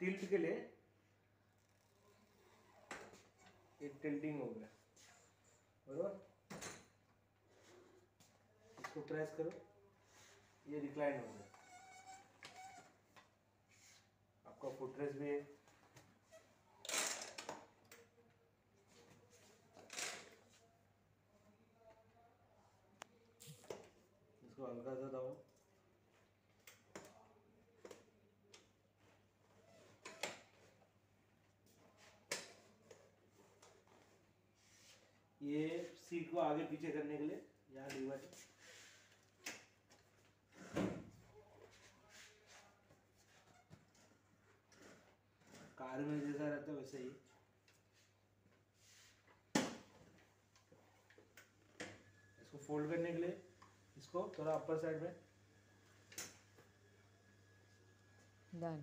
Tilt के लिए एक टिल्टिंग हो गया। बरोबर? इसको प्रेस करो। ये रिक्लाइन हो गया। आपका फुटरेस भी है। इसको हल्का सा दबाओ। ये सीट को आगे पीछे करने के लिए यहाँ लीवर कार में जैसा रहता है वैसे ही। इसको फोल्ड करने के लिए इसको थोड़ा अपर साइड में। डन